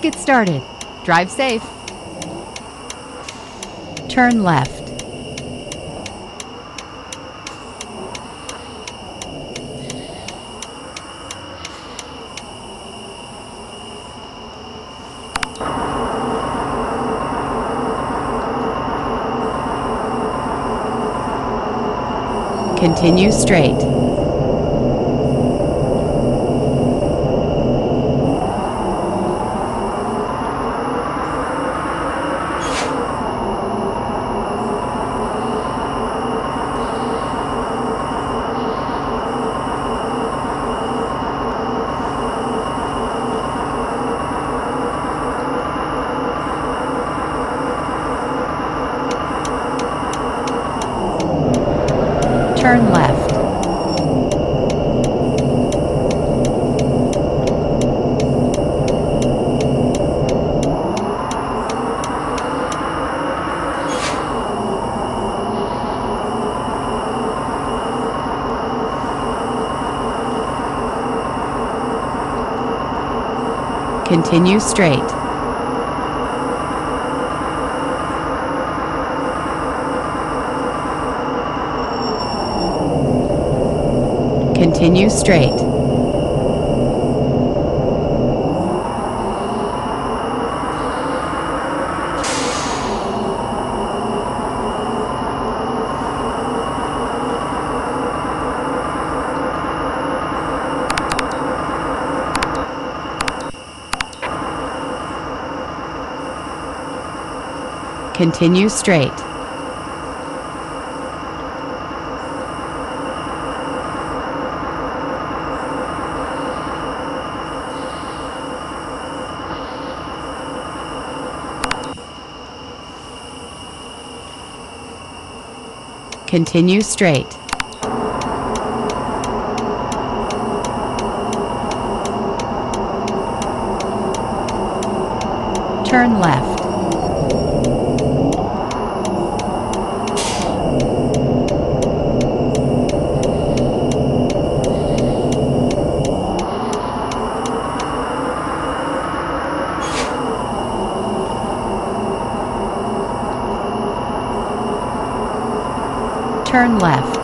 Let's get started. Drive safe. Turn left. Continue straight. Turn left. Continue straight. Continue straight. Continue straight. Continue straight. Turn left. Turn left.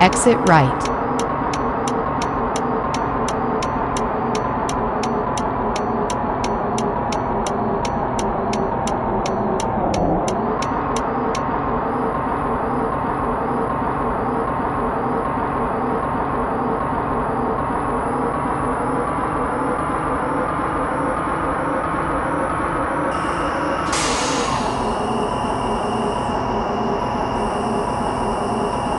Exit right.